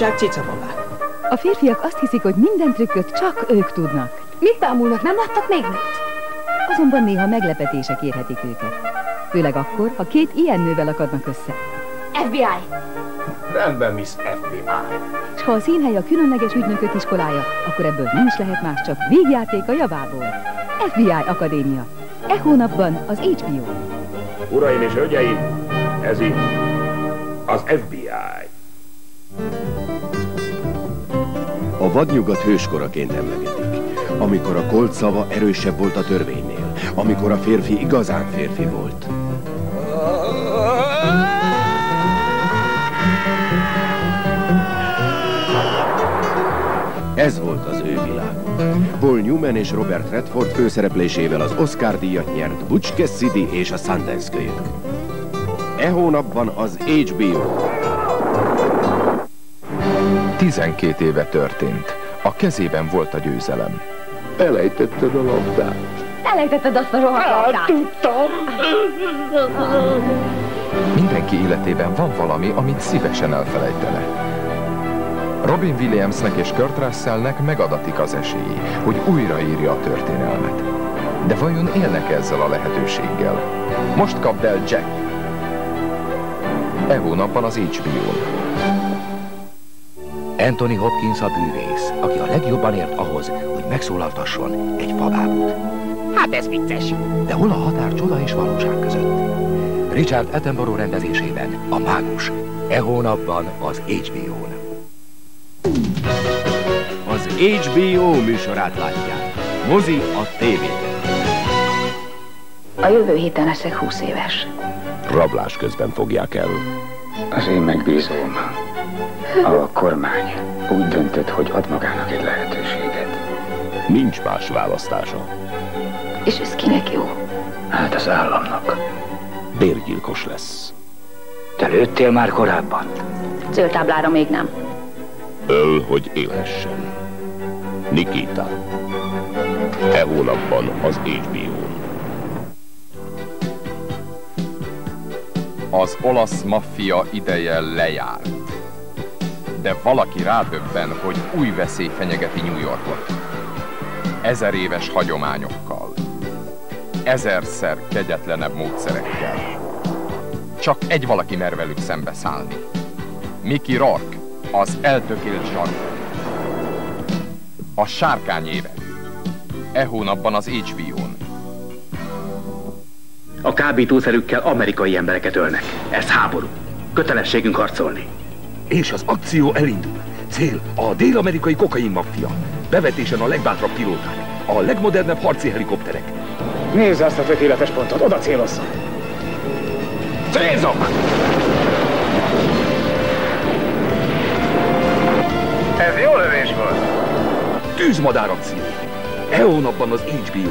újság, cica? A férfiak azt hiszik, hogy minden trükköt csak ők tudnak. Mit bámulnak? Nem láttak még mit? Azonban néha meglepetések érhetik őket. Főleg akkor, ha két ilyen nővel akadnak össze. FBI! Rendben, Miss FBI. És ha a színhely a különleges ügynökök iskolája, akkor ebből nem is lehet más, csak végjáték a javából. FBI Akadémia. E hónapban az HBO. Uraim és hölgyeim, ez itt az FBI. A vadnyugat hőskoraként emlegetik. Amikor a kolt szava erősebb volt a törvénynél. Amikor a férfi igazán férfi volt. Ez volt az ő világ. Paul Newman és Robert Redford főszereplésével az Oscar-díjat nyert Butch Cassidy és a Sundance kölyök. E hónapban az HBO. 12 éve történt. A kezében volt a győzelem. Elejtetted a labdát. Elejtetted azt a rohadt labdát. Tudtam. Mindenki életében van valami, amit szívesen elfelejtene. Robin Williamsnek és Kurt Russellnek megadatik az esély, hogy újraírja a történelmet. De vajon élnek ezzel a lehetőséggel? Most kapd el Jack. E hónapban az HBO-n. Anthony Hopkins a bűvész, aki a legjobban ért ahhoz, hogy megszólaltasson egy fabábút. Hát ez vicces. De hol a határ csoda és valóság között? Richard Attenborough rendezésében a mágus. E hónapban az HBO-n. Az HBO műsorát látják. Mozi a tévében. A jövő héten leszek 20 éves. Rablás közben fogják el. Az én megbízóm. A kormány úgy döntött, hogy ad magának egy lehetőséget. Nincs más választása. És ez kinek jó? Hát az államnak. Bérgyilkos lesz. Te lőttél már korábban? Céltáblára még nem. Öl, hogy élhessen. Nikita. E hónapban az HBO-n. Az olasz maffia ideje lejárt. De valaki rádöbben, hogy új veszély fenyegeti New Yorkot. Ezer éves hagyományokkal. Ezerszer kegyetlenebb módszerekkel. Csak egy valaki mer velük szembeszállni. Mickey Rourke, az eltökélt zsarnok. A sárkány éve. E hónapban az HBO-n. A kábítószerükkel amerikai embereket ölnek. Ez háború. Kötelességünk harcolni. És az akció elindul. Cél a dél-amerikai kokain maffia. Bevetésen a legbátrabb pilóták. A legmodernebb harci helikopterek. Nézd azt a tökéletes pontot, oda célozzon. Célzok! Ez jó lövés volt. Tűzmadár akció. E hónapban az HBO.